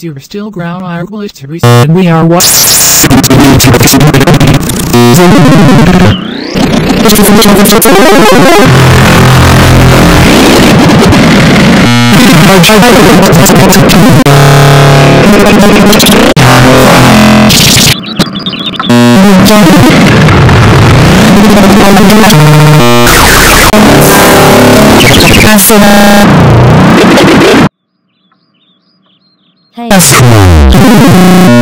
You are still ground our to and we are what? Hey.